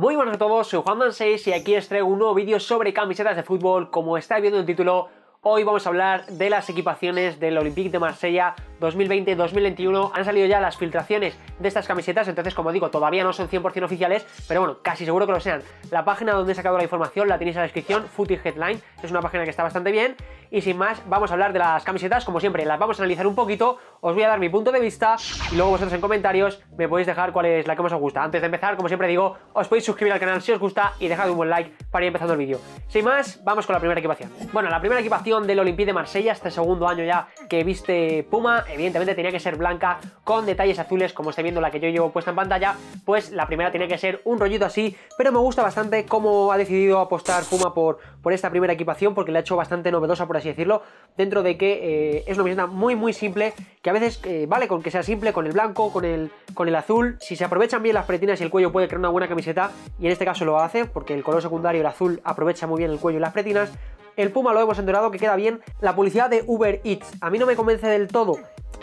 Muy buenas a todos, soy Juan 6 y aquí os traigo un nuevo vídeo sobre camisetas de fútbol. Como estáis viendo en el título, hoy vamos a hablar de las equipaciones del Olympique de Marsella 2020-2021 han salido ya las filtraciones de estas camisetas, entonces como digo, todavía no son 100% oficiales, pero bueno, casi seguro que lo sean. La página donde he sacado la información la tenéis en la descripción, Footy Headline, es una página que está bastante bien. Y sin más, vamos a hablar de las camisetas, como siempre, las vamos a analizar un poquito, os voy a dar mi punto de vista y luego vosotros en comentarios me podéis dejar cuál es la que más os gusta. Antes de empezar, como siempre digo, os podéis suscribir al canal si os gusta y dejad un buen like para ir empezando el vídeo. Sin más, vamos con la primera equipación. Bueno, la primera equipación del Olympique de Marsella, este segundo año ya que viste Puma, evidentemente tenía que ser blanca con detalles azules, como estáis viendo la que yo llevo puesta en pantalla, pues la primera tiene que ser un rollito así, pero me gusta bastante cómo ha decidido apostar Puma por, por esta primera equipación, porque la ha hecho bastante novedosa, por así decirlo, dentro de que eh, es una camiseta muy muy simple, que a veces eh, vale con que sea simple, con el blanco, con el, con el azul, si se aprovechan bien las pretinas y el cuello puede crear una buena camiseta, y en este caso lo hace, porque el color secundario, el azul, aprovecha muy bien el cuello y las pretinas, el Puma lo hemos enterado que queda bien. La publicidad de Uber Eats a mí no me convence del todo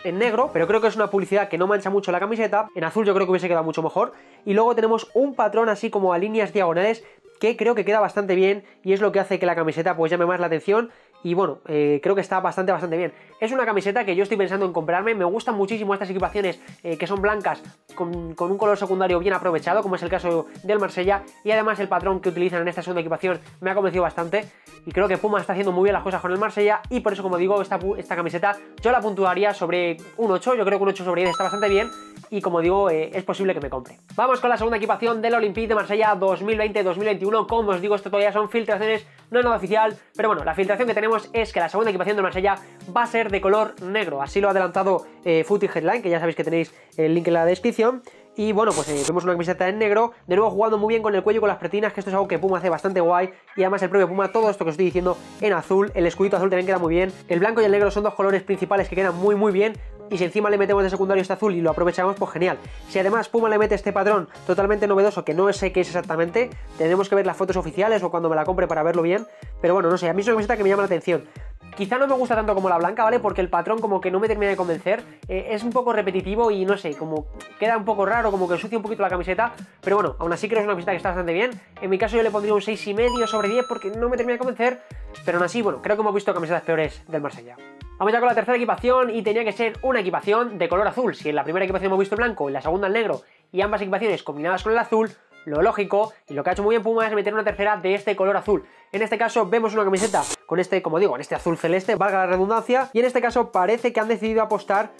en negro, pero creo que es una publicidad que no mancha mucho la camiseta. En azul yo creo que hubiese quedado mucho mejor. Y luego tenemos un patrón así como a líneas diagonales que creo que queda bastante bien y es lo que hace que la camiseta pues llame más la atención y bueno, eh, creo que está bastante, bastante bien. Es una camiseta que yo estoy pensando en comprarme, me gustan muchísimo estas equipaciones eh, que son blancas con, un color secundario bien aprovechado, como es el caso del Marsella, y además el patrón que utilizan en esta segunda equipación me ha convencido bastante, y creo que Puma está haciendo muy bien las cosas con el Marsella, y por eso, como digo, esta, esta camiseta yo la puntuaría sobre un 8, yo creo que un 8 sobre 10 está bastante bien, y como digo, eh, es posible que me compre. Vamos con la segunda equipación del Olympique de Marsella 2020-2021, como os digo, esto todavía son filtraciones, no es nada oficial, pero bueno, la filtración que tenemos es que la segunda equipación de Marsella va a ser de color negro, así lo ha adelantado eh, Footy Headline, que ya sabéis que tenéis el link en la descripción, y bueno, pues eh, vemos una camiseta en negro, de nuevo jugando muy bien con el cuello y con las pretinas, que esto es algo que Puma hace bastante guay. Y además el propio Puma, todo esto que os estoy diciendo en azul, el escudito azul también queda muy bien. El blanco y el negro son dos colores principales que quedan muy muy bien. Y si encima le metemos de secundario este azul y lo aprovechamos, pues genial. Si además Puma le mete este patrón totalmente novedoso, que no sé qué es exactamente, tendremos que ver las fotos oficiales o cuando me la compre para verlo bien. Pero bueno, no sé, a mí es una camiseta que me llama la atención. Quizá no me gusta tanto como la blanca, ¿vale? Porque el patrón como que no me termina de convencer. Eh, es un poco repetitivo y no sé, como queda un poco raro, como que sucia un poquito la camiseta. Pero bueno, aún así creo que es una camiseta que está bastante bien. En mi caso yo le pondría un 6,5 sobre 10 porque no me termina de convencer. Pero aún así, bueno, creo que hemos visto camisetas peores del Marsella. Vamos ya con la tercera equipación y tenía que ser una equipación de color azul. Si en la primera equipación hemos visto el blanco en la segunda el negro y ambas equipaciones combinadas con el azul, lo lógico y lo que ha hecho muy bien Puma es meter una tercera de este color azul. En este caso vemos una camiseta con este, como digo, en este azul celeste, valga la redundancia, y en este caso parece que han decidido apostar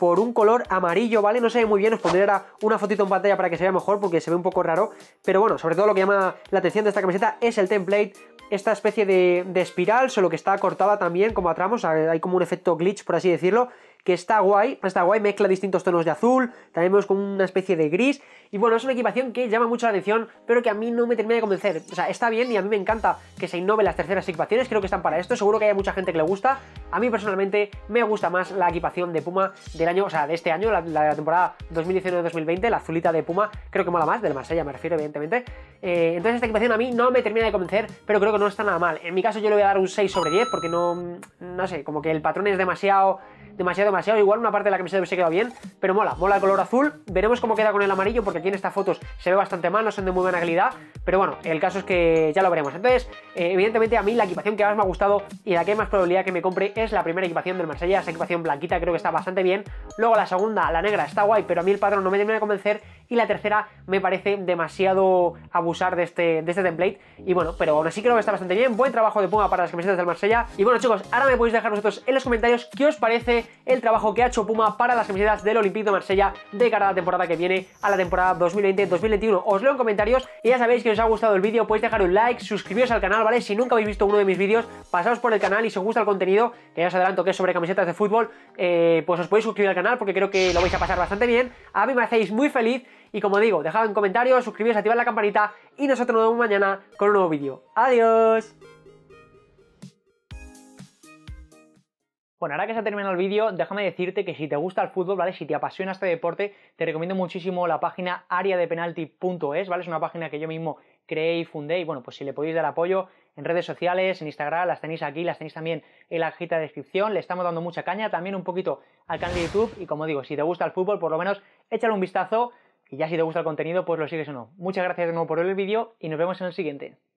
por un color amarillo, ¿vale? No se ve muy bien, os pondré ahora una fotito en pantalla para que se vea mejor porque se ve un poco raro, pero bueno, sobre todo lo que llama la atención de esta camiseta es el template, esta especie de, de espiral, solo que está cortada también como a tramos, hay como un efecto glitch, por así decirlo, que está guay, está guay, mezcla distintos tonos de azul, también vemos con una especie de gris, y bueno, es una equipación que llama mucho la atención, pero que a mí no me termina de convencer, o sea, está bien y a mí me encanta que se innove las terceras equipaciones, creo que están para esto, seguro que hay mucha gente que le gusta, a mí personalmente me gusta más la equipación de Puma del año, o sea, de este año, la, temporada 2019-2020, la azulita de Puma, creo que mola más, del Marsella me refiero, evidentemente, eh, entonces esta equipación a mí no me termina de convencer, pero creo que no está nada mal, en mi caso yo le voy a dar un 6 sobre 10, porque no, no sé, como que el patrón es demasiado demasiado, demasiado. Igual una parte de la camiseta se quedado bien, pero mola, mola el color azul. Veremos cómo queda con el amarillo, porque aquí en estas fotos se ve bastante mal, no son de muy buena calidad. Pero bueno, el caso es que ya lo veremos. Entonces, eh, evidentemente a mí la equipación que más me ha gustado y la que hay más probabilidad que me compre es la primera equipación del Marsella, esa equipación blanquita, creo que está bastante bien. Luego la segunda, la negra, está guay, pero a mí el patrón no me termina de convencer. Y la tercera me parece demasiado abusar de este, de este template. Y bueno, pero aún así creo que está bastante bien. Buen trabajo de Puma para las camisetas del Marsella. Y bueno, chicos, ahora me podéis dejar vosotros en los comentarios qué os parece el trabajo que ha hecho Puma para las camisetas del Olympique de Marsella de cara a la temporada que viene, a la temporada 2020-2021. Os leo en comentarios y ya sabéis que os ha gustado el vídeo, podéis dejar un like, suscribiros al canal, ¿vale? Si nunca habéis visto uno de mis vídeos, pasaos por el canal y si os gusta el contenido, que ya os adelanto que es sobre camisetas de fútbol, eh, pues os podéis suscribir al canal porque creo que lo vais a pasar bastante bien. A mí me hacéis muy feliz y como digo, dejad en comentarios, suscribiros, activad la campanita y nosotros nos vemos mañana con un nuevo vídeo. ¡Adiós! Bueno, ahora que se ha terminado el vídeo, déjame decirte que si te gusta el fútbol, ¿vale? Si te apasiona este deporte, te recomiendo muchísimo la página areadepenalti.es, ¿vale? Es una página que yo mismo creé y fundé y bueno, pues si le podéis dar apoyo en redes sociales, en Instagram, las tenéis aquí, las tenéis también en la cajita de descripción, le estamos dando mucha caña, también un poquito al canal de YouTube y como digo, si te gusta el fútbol, por lo menos échale un vistazo Y ya si te gusta el contenido, pues lo sigues o no. Muchas gracias de nuevo por ver el vídeo y nos vemos en el siguiente.